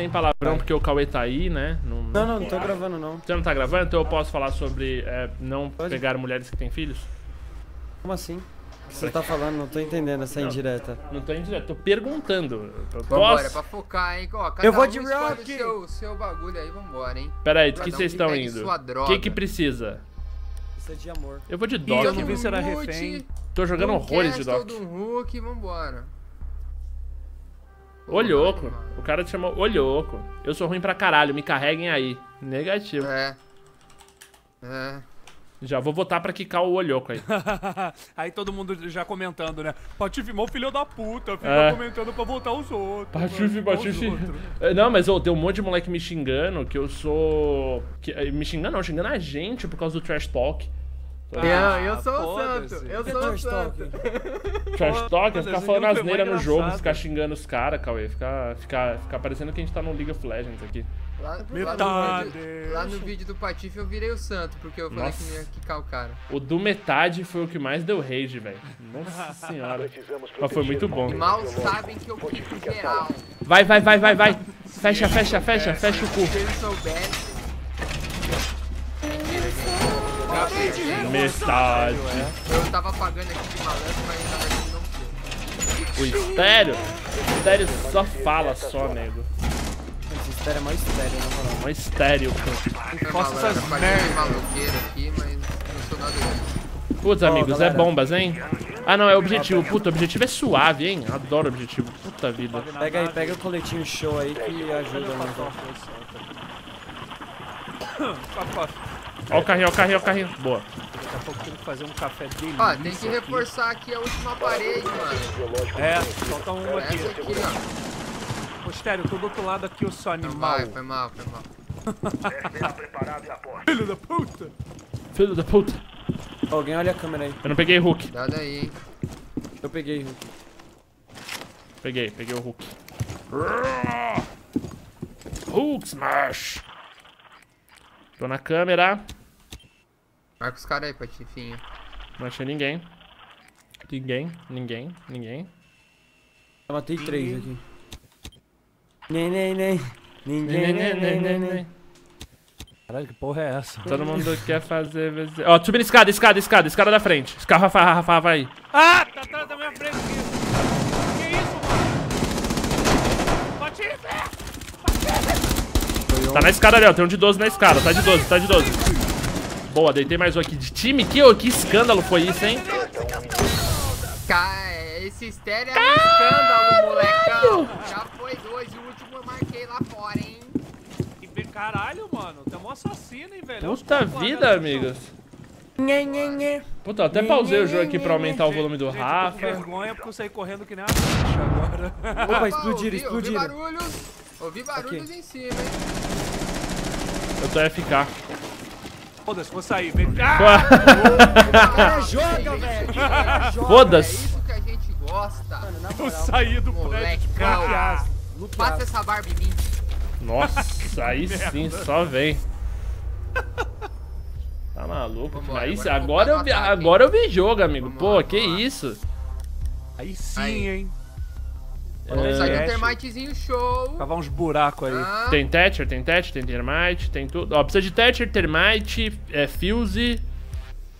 sem palavrão porque o Cauê tá aí, né? Não, Não, não, não tô gravando não. Você não tá gravando? Então eu posso falar sobre é, não pegar mulheres que têm filhos? Como assim? O que você tá falando? Não tô entendendo essa indireta. Não tô indo tô perguntando. Eu Vambora, posso? é pra focar, hein? Ó, cada Eu vou um de rock. seu, seu bagulho aí, vambora, hein? Pera aí, do que vocês estão indo? sua O que que precisa? Isso é de amor. Eu vou de eu Doc. não vi se era refém. Tô jogando horrores de Doc. um Hulk, vambora. Ô louco. Mano. O cara te chamou Ô louco. Eu sou ruim pra caralho, me carreguem aí. Negativo. É. É. Já vou votar pra quicar o olhoco aí. Aí todo mundo já comentando, né? Patife, mó filho da puta, fica É. comentando pra voltar os outros. Patife, patife. É, Não, mas ô, tem um monte de moleque me xingando que eu sou. Que, eh, me xingando não, xingando a gente por causa do trash talk. Não, eu sou o santo. Eu sou o santo. Trash talk é ficar falando asneira no jogo, ficar xingando os caras, Cauê. Ficar, ficar, ficar parecendo que a gente tá no League of Legends aqui. Lá, lá, Metade. no vídeo, lá no vídeo do Patife eu virei o santo, porque eu falei Nossa. que não ia quicar o cara. O do metade foi o que mais deu rage, velho. Nossa senhora. Mas foi muito bom. Mal sabem que eu quico geral. Vai, vai, vai, vai, vai. Fecha, fecha, fecha, fecha o cu. Se eles soubessem. Metade. Eu tava pagando aqui de malandro, mas na verdade não foi. O estéreo. O estéreo só fala só, nego. Esse estéreo é mais estéreo, na moral. Um estéreo. pô. Malandro, essas eu paguei de merda. maloqueiro aqui, mas não sou nada disso. Putz, amigos, é bombas, hein? Ah, não, é objetivo. Puta, objetivo é suave, hein? Adoro objetivo. Puta vida. Pega aí, pega o coletinho show aí que ajuda muito. Coffee, coffee. Ó o carrinho, ó o carrinho, ó o carrinho. Boa. Daqui a pouco tem que fazer um café dele. Ó, tem que reforçar aqui a última parede, mano. É, falta um aqui. Essa aqui, ó. Tô do outro lado aqui, o seu Não animal. vai, foi mal, foi mal. Filho da puta. Filho da puta. Alguém olha a câmera aí. Eu não peguei Hulk. Cuidado aí, hein. Eu peguei. Hulk. Peguei, peguei o Hulk. Hulk Smash. Tô na câmera. Marca os caras aí, Patifinho. Não achei ninguém. Ninguém, ninguém, ninguém. Eu matei três aqui. Nem, nem, nem. Ninguém, nem, nem, nem, nem. Caralho, que porra é essa? Todo mundo quer fazer. Ó, subindo escada, escada, escada, escada da frente. Escada, Rafa, Rafa, Rafa, aí. Ah, tá atrás da minha frente aqui. Que isso, mano? Patife! Tá na escada ali, ó. Tem um de 12 na escada. Tá de 12, tá de 12. Boa, deitei mais um aqui. De time? Que, que escândalo foi isso, hein? Ca- Esse estéreo é um escândalo, molecão. Já foi dois e o último eu marquei lá fora, hein. E vê- Caralho, mano. Tem um assassino, hein, velho? Puta caras vida, amigos. Nhe, nhe, nhe. Puta, eu até pausei o jogo aqui pra aumentar o volume do Gente, Eu Rafa. vergonha porque eu saí correndo que nem uma bicha agora. Opa, Opa, explodiram, ouvi, ouvi explodiram. barulhos. Ouvi barulhos em cima, hein. Eu tô FK. Foda-se, vou sair. Vem cá. Cara, joga, velho. Joga. É Foda-se. isso que a gente gosta. Mano, na Eu moral. saí do prédio. Molecão. cara. Passa essa barba em mim. Nossa, aí sim, só vem. Tá maluco? Vambora, Aí, agora agora, eu vi, agora eu vi jogo, amigo. Vamos Pô, lá, que lá. isso? Aí sim, Aí. hein. É, Sai um Ash. termitezinho show. Cavar uns buracos aí. Ah, Tem Thatcher, tem Thatcher, tem Termite, tem tudo. Ó, precisa de Thatcher, Termite, é, Fuse.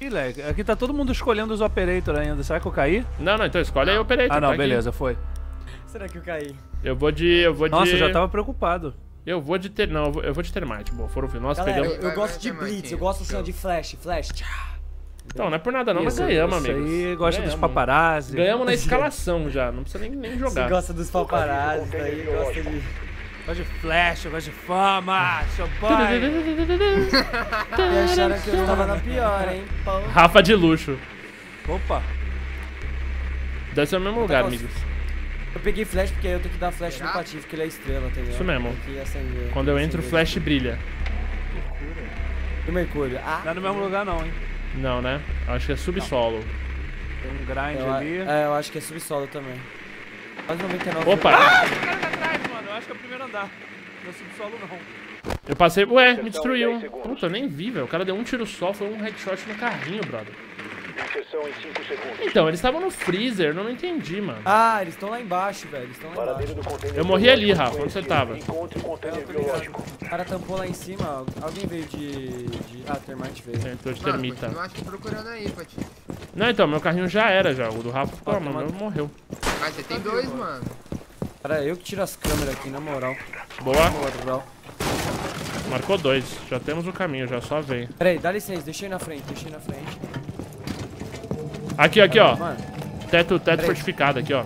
Ih, Leg, aqui tá todo mundo escolhendo os operator ainda. Será que eu caí? Não, não, então escolhe aí o Operator. Ah, não, tá aqui. beleza, foi. Será que eu caí? Eu vou de. Eu vou de. Nossa, eu já tava preocupado. Eu vou de ter. Não, eu vou, eu vou de Termite. Bom, foram. Nossa, Galera, eu, pegamos. eu Vai, gosto de blitz, eu gosto assim, ó, de flash, flash. Tchá. Então, não é por nada, não, mas Isso, ganhamos, isso amigos. aí gosta dos Ganhamos. paparazzi. Ganhamos na escalação já, não precisa nem, nem Você jogar. gosta dos paparazzi, daí gosta de... Gosta de flash, gosta de fama, champanhe. E acharam que eu tava na pior, hein? Pô. Rafa de luxo. Opa. Deve ser o mesmo lugar, com- amigos. Eu peguei flash porque aí eu tenho que dar flash no? Patife, porque ele é estrela, entendeu? Isso mesmo. Que. Quando eu entro, o flash brilha. Do Mercúrio. Ah, Não é no mesmo lugar não, hein. Não, né? Acho que é subsolo. Tem um grind eu, ali. é, eu acho que é subsolo também. Quase 99. Opa! Ah, esse cara tá atrás, mano. Eu acho que é o primeiro andar. Não é subsolo não. Eu passei. Ué, me destruiu. Puta, eu nem vi, velho. O cara deu um tiro só, foi um headshot no carrinho, brother. Inserção em 5 segundos. Então, eles estavam no freezer, eu não entendi, mano. Ah, eles estão lá embaixo, velho. Eles estão lá embaixo. Eu morri ali, Rafa, onde você tava? Encontre o cara tampou lá em cima. Alguém veio de. de... Ah, Termite veio. Entrou de Mano, termita. acho que procurando aí, Pati. Não, então, meu carrinho já era já. O do Rafa, pô, Ó, mano, meu morreu. Mas você tem dois, mano. Cara, eu que tiro as câmeras aqui, na moral. Boa, Na moral. marcou dois. Já temos o caminho, já só vem. Pera aí, dá licença, ir na frente, ir na frente. Aqui, aqui, ó. Mano, Teto, teto Peraí. fortificado aqui, ó.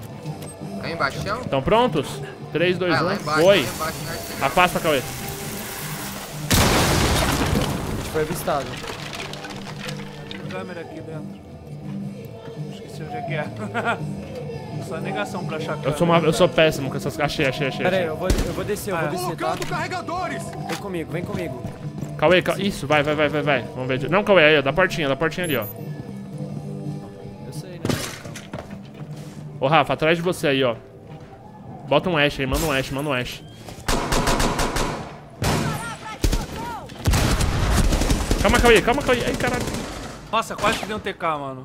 Aí embaixo, chão? Estão prontos? 3, 2, Ah, lá 1, embaixo, foi. né? Afasta, Cauê. a gente foi avistado. Tem câmera aqui dentro. Esqueci onde é que é. Só negação pra achar Eu câmera. sou, uma, eu sou péssimo com essas... Achei, achei, achei. Pera aí, eu vou, eu vou descer, eu vou Ah, descer, tá? carregadores! Vem comigo, vem comigo. Cauê, Cauê. Isso, vai, vai, vai, vai, vai. Vamos ver. Não, Cauê, aí, ó. Da portinha, da portinha ali, ó. Ô, Rafa, atrás de você aí, ó. Bota um Ash aí, manda um Ash, manda um Ash. Calma, Cauê, calma, Cauê. Ai, caralho. Nossa, quase que deu um TK, mano.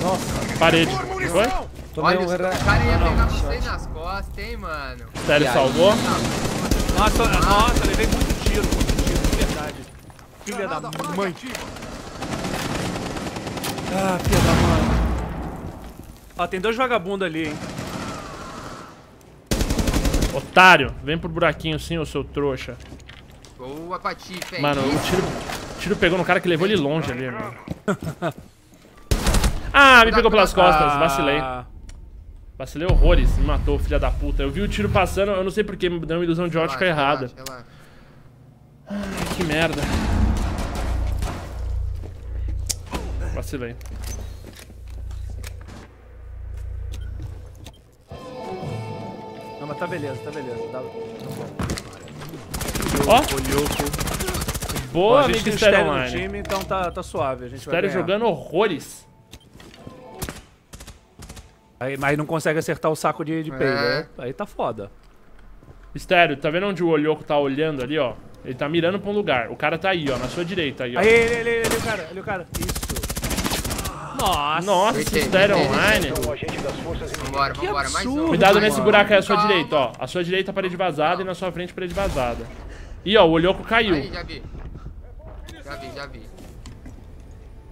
Nossa, Parede. Foi? tomei Olha, um... os ra- caras iam Ah, pegar vocês nas costas, hein, mano. Sério, salvou. Nossa, nossa, levei muito tiro, muito tiro, de verdade. Filha da mãe. Ah, filha da mãe. Ó, tem dois vagabundos ali, hein. Otário, vem pro buraquinho sim, ô seu trouxa. Boa, Patife, Mano, o tiro, o tiro pegou no cara que levou ele longe ali, mano. Ah, me pegou pelas costas, vacilei. Vacilei horrores, me matou, filha da puta. Eu vi o tiro passando, eu não sei porque, me deu uma ilusão de ótica Relaxa, errada. relaxa, relaxa. Ai, que merda. Vacilei. Não, mas tá beleza, tá beleza. Tá... Ó, Ó, boa, a amigo Stereo Stereo no Online. time, então tá, tá suave. A gente Stereo jogando horrores. Aí, mas não consegue acertar o saco de, de peido. É. Aí, aí tá foda. Estéreo, tá vendo onde o olhoco tá olhando ali, ó? Ele tá mirando pra um lugar. O cara tá aí, ó, na sua direita aí, ó. Aí, ele, ele, ele, ele, o cara, ele, o cara. Isso. Nossa. Nossa, deitei, Online. Vambora, vambora, mais um. Cuidado nesse buraco aí à sua direita, ó. À sua direita, parede vazada e na sua frente, parede vazada. E ó, o olhoco caiu. Aí, já vi. Já vi, já vi.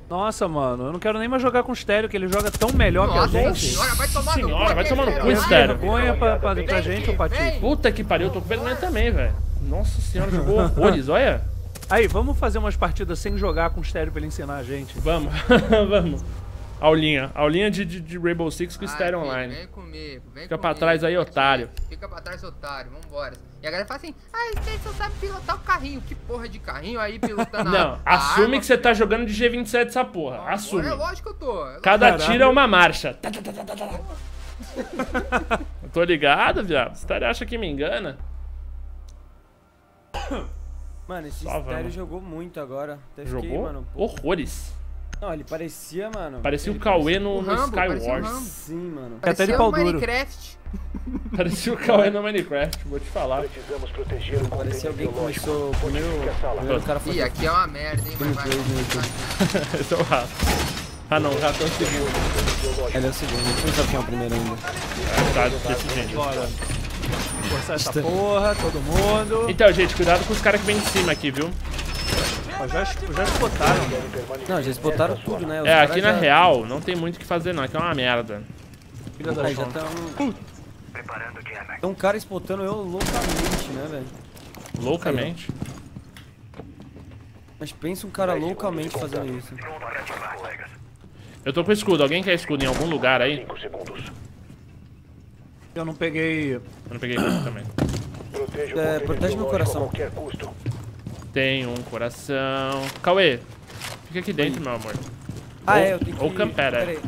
Nossa, mano, eu não quero nem mais jogar com o Stereo, que ele joga tão melhor Nossa que a gente. senhora, vai tomar no Senhora, cu, vai tomar no cu? Estéreo. Vergonha pra, pra, pra gente, ô. Vem. Puta que pariu, eu tô com vergonha também, velho. Nossa senhora, jogou horrores, olha. Aí, vamos fazer umas partidas sem jogar com o Stereo pra ele ensinar a gente. Vamos, vamos. Aulinha, aulinha de, de, de Rainbow Six com Vai, Stereo filho, Online. Vem comigo, vem Fica pra comigo, trás aí, otário. Fica pra trás, otário, vambora. E a galera fala assim, ah, você só sabe pilotar o carrinho. Que porra de carrinho aí pilotando a- Não, a assume arma, que você tá filho? jogando de G27 essa porra. Agora Assume. É lógico que eu tô. é Cada Caralho. tiro é uma marcha. Eu tô ligado, viado. Você tá- acha que me engana? Mano, esse Só Stereo jogou muito agora. Até fiquei, Jogou mano. pô. horrores. Não, ele parecia, mano. Parecia o ele Cauê no, O no Rambo, parecia o Skywars. Rambo. Sim, mano. É até de Parecia pau o duro. Minecraft. Parecia o Cauê no Minecraft, vou te falar. Precisamos proteger o Parecia alguém que começou o sala. primeiro cara Ih, fazer aqui é uma merda, hein, mas vai. gameplay no YouTube. Esse é o rato. Ah não, o rato é o segundo. Ele é o segundo, a gente não sabe quem é o primeiro ainda. Tá desse jeito. Bora. Forçar essa porra, todo mundo. Então, gente, cuidado com os caras que vem de cima aqui, viu? Ó, já, já spotaram. Não, já botaram tudo, né? Os É, aqui na já- real não tem muito o que fazer não, aqui é uma merda. Filha da já chão. estão. Tem um cara spotando eu loucamente, né, velho? Loucamente. Mas pensa um cara loucamente fazendo isso. Eu tô com escudo, alguém quer escudo em algum lugar aí? 5 segundos. Eu não peguei. Eu não peguei escudo também. É, protege meu coração. Tem um coração. Cauê, fica aqui dentro, meu amor. Ah, Ou- é, eu tenho que... ou campera. Pera aí.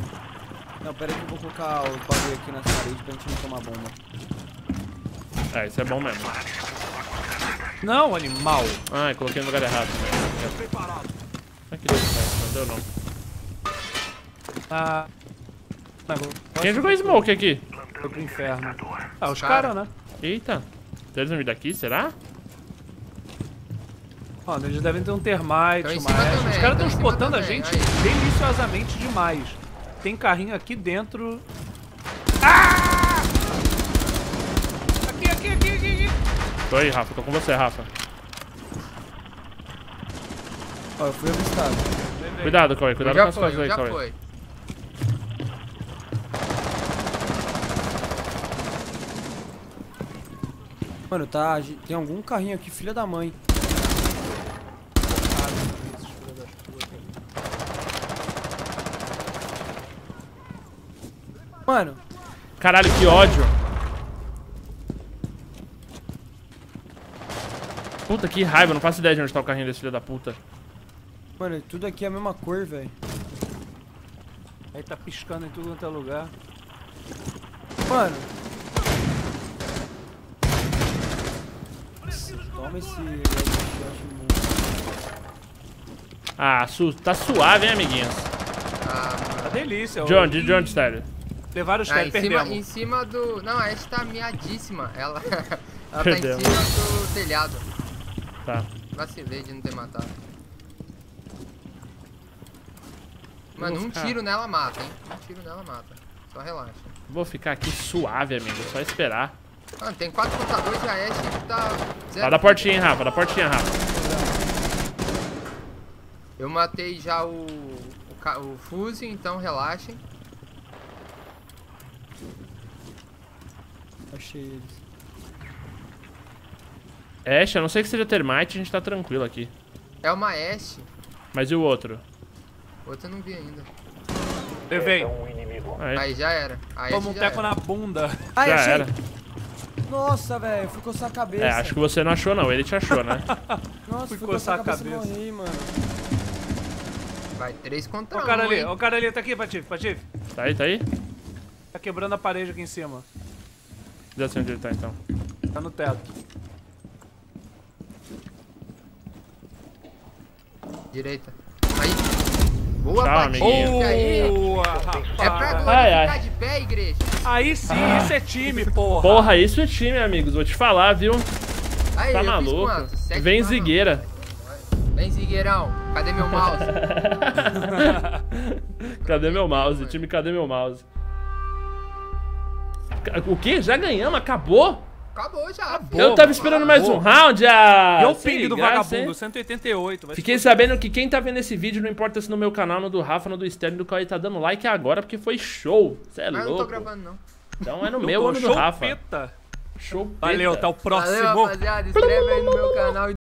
Não, pera aí que eu vou colocar o bagulho aqui nas paredes pra gente não tomar bomba. É, isso é bom mesmo. Não, animal. Ai, coloquei no lugar errado. Aqui deu certo, não deu não. Ah. Quem jogou Smoke aqui? foi pro inferno. Ah, os Cara. caras, né? Eita. Eles vão vir daqui, será? Mano, eles devem ter um termite, Tão em uma Os caras tão estão em cima spotando a gente aí. deliciosamente demais. Tem carrinho aqui dentro. Ah! Aqui, aqui, aqui, aqui, aqui. Tô aí, Rafa. Tô com você, Rafa. Ó, eu fui avistado. Cuidado, Cauê. Cuidado com as coisas aí, Cauê. foi. Mano, tá. Tem algum carrinho aqui, filha da mãe. Mano, Caralho, que ódio. Puta, que raiva. Não faço ideia de onde tá o carrinho desse filho da puta. mano, tudo aqui é a mesma cor, velho. Aí tá piscando em tudo quanto é lugar. Mano. Toma esse. Ah, su tá suave, hein, amiguinhos? Ah, Tá mano. delícia. De onde? De onde, sério? Levaram os Ah, em, cima, perdemos. em cima do. Não, a Ashe tá miadíssima. Ela, ela tá em Perdemos. cima do telhado. Tá. Vacilei de não ter matado. Mano, um tiro nela mata, hein? Um tiro nela mata. Só relaxa. Vou ficar aqui suave, amigo. Só esperar. Mano, tem quatro contadores e a Ashe tá. Zero. Tá da portinha, hein, Rafa. Da portinha, Rafa. Eu matei já o. o, o Fuse, então relaxem. Achei eles. Ash, a não ser que seja Termite, a gente tá tranquilo aqui. É uma Ashe. Mas e o outro? Outra eu não vi ainda. Levei. É. Aí, Aí já era. Aí Toma um teco era. na bunda. Ai, já achei! era. Nossa, velho, fui coçar a cabeça. É, acho que você não achou, não. Ele te achou, né? Nossa, fui coçar a cabeça, coçar a e morri, mano. Vai três contra Ó um. o cara ali, hein? ó o cara ali, tá aqui, Patife, Patife. Tá aí, tá aí? Tá quebrando a parede aqui em cima. Já sei onde ele tá, então. Tá no teto. Direita. Aí. Boa, Tchau, aí? Boa, É pra rapaz. agora Ai, ai. de pé, igreja. Aí sim, isso é time, porra. Porra, isso é time, amigos. Vou te falar, viu? Aí, Tá maluco? Vem Zigueira. Vem, Zigueirão. Cadê meu mouse? Cadê meu mouse? Time, cadê meu mouse? O quê? Já ganhamos? Acabou? Acabou já. Eu tava esperando mais um round, ah! E o ping do vagabundo, hein? 188. Vai se Fiquei sabendo que quem tá vendo esse vídeo, não importa se no meu canal, no do Rafa, no do Sterling, do Cauê, tá dando like agora, porque foi show. Cê é Mas eu não tô louco. gravando, não. Então é no Eu meu ou no do show Rafa. peta. Show Valeu, até o próximo. Valeu, rapaziada. Inscreve aí no meu canal e